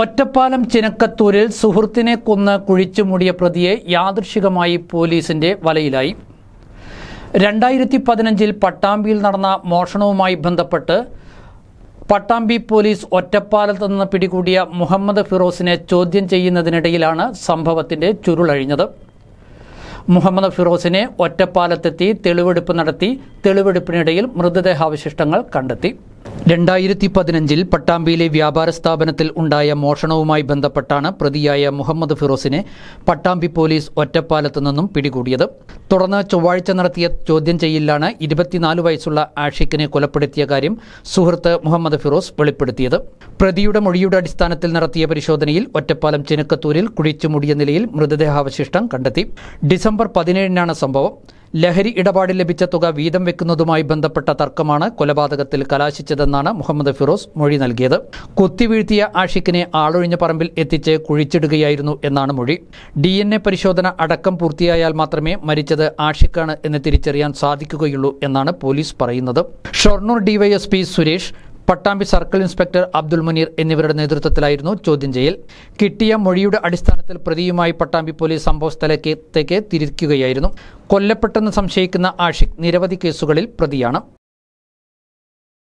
ഒറ്റപ്പാലം ചിനക്കത്തൂരിൽ സുഹൃത്തിനെ കൊന്ന് കുഴിച്ചു മൂടിയ പ്രതിയെ യാദൃശികമായി പോലീസിന്റെ വലയിലായി. രണ്ടായിരത്തി പതിനഞ്ചിൽ പട്ടാമ്പിയിൽ നടന്ന മോഷണവുമായി ബന്ധപ്പെട്ട് പട്ടാമ്പി പോലീസ് ഒറ്റപ്പാലത്ത് നിന്ന് പിടികൂടിയ മുഹമ്മദ് ഫിറോസിനെ ചോദ്യം ചെയ്യുന്നതിനിടയിലാണ് സംഭവത്തിന്റെ ചുരുളഴിഞ്ഞത്. മുഹമ്മദ് ഫിറോസിനെ ഒറ്റപ്പാലത്തെത്തി തെളിവെടുപ്പ് നടത്തി തെളിവെടുപ്പിനിടയിൽ മൃതദേഹാവശിഷ്ടങ്ങൾ കണ്ടെത്തി. രണ്ടായിരത്തി പതിനഞ്ചിൽ പട്ടാമ്പിയിലെ വ്യാപാര സ്ഥാപനത്തിൽ ഉണ്ടായ മോഷണവുമായി ബന്ധപ്പെട്ടാണ് പ്രതിയായ മുഹമ്മദ് ഫിറോസിനെ പട്ടാമ്പി പോലീസ് ഒറ്റപ്പാലത്ത് നിന്നും പിടികൂടിയത്. തുടർന്ന് ചൊവ്വാഴ്ച നടത്തിയ ചോദ്യം ചെയ്യലിലാണ് ഇരുപത്തിനാല് വയസ്സുള്ള ആഷിഖിനെ കൊലപ്പെടുത്തിയ കാര്യം സുഹൃത്ത് മുഹമ്മദ് ഫിറോസ് വെളിപ്പെടുത്തിയത്. പ്രതിയുടെ മൊഴിയുടെ അടിസ്ഥാനത്തിൽ നടത്തിയ പരിശോധനയിൽ ഒറ്റപ്പാലം ചിനക്കത്തൂരിൽ കുഴിച്ചുമൂടിയ നിലയിൽ മൃതദേഹാവശിഷ്ടം കണ്ടെത്തി. ഡിസംബർ പതിനേഴിനാണ് സംഭവം. ലഹരി ഇടപാടിൽ ലഭിച്ച തുക വീതം വെക്കുന്നതുമായി ബന്ധപ്പെട്ട തർക്കമാണ് കൊലപാതകത്തിൽ കലാശിച്ചതെന്നാണ് മുഹമ്മദ് ഫിറോസ് മൊഴി നൽകിയത്. കുത്തിവീഴ്ത്തിയ ആഷിഖിനെ ആളൊഴിഞ്ഞ പറമ്പിൽ എത്തിച്ച് കുഴിച്ചിടുകയായിരുന്നു എന്നാണ് മൊഴി. ഡി പരിശോധന അടക്കം പൂർത്തിയായാൽ മാത്രമേ മരിച്ചത് ആഷിഖാണ് എന്ന് തിരിച്ചറിയാൻ സാധിക്കുകയുള്ളൂ എന്നാണ് പോലീസ് പറയുന്നത്. Shoranur DYSP Suresh Pattambi circle inspector Abdul Muneer എന്നിവരുടെ നേതൃത്വത്തിലായിരുന്നു ചോദ്യം ചെയ്യൽ. കിട്ടിയ മൊഴിയുടെ അടിസ്ഥാനത്തിൽ പ്രതിയുമായി പട്ടാമ്പി പോലീസ് സംഭവസ്ഥലത്തേക്ക് തിരിക്കുകയായിരുന്നു. കൊല്ലപ്പെട്ടെന്ന് സംശയിക്കുന്ന ആഷിഖ് നിരവധി കേസുകളിൽ പ്രതിയാണ്.